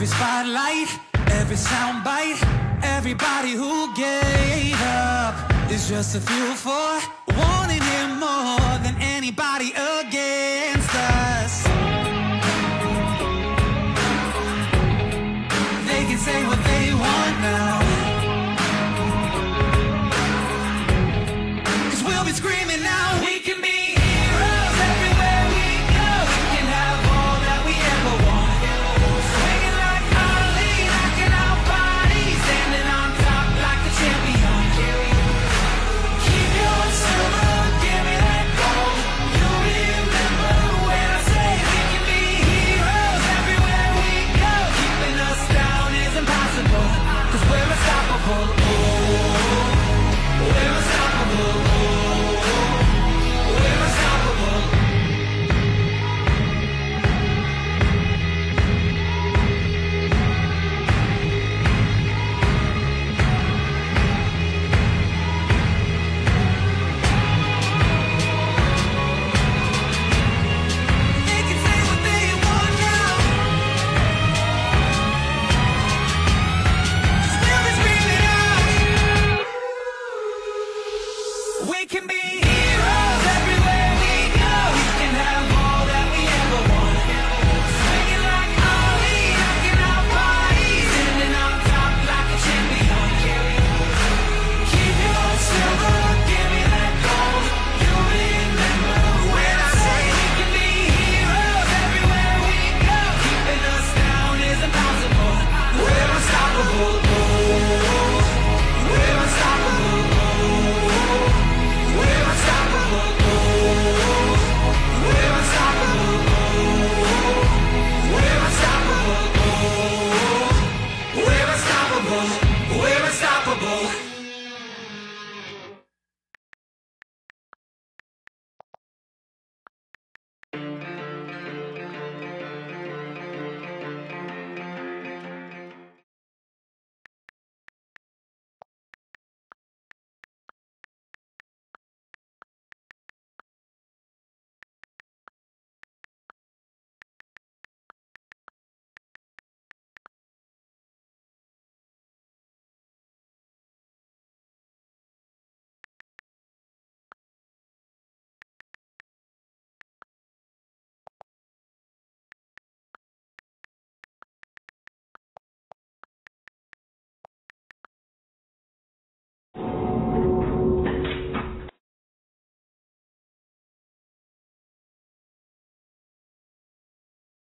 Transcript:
Every spotlight, every soundbite, everybody who gave up is just a fuel for wanting him more than anybody against us. They can say what they want now.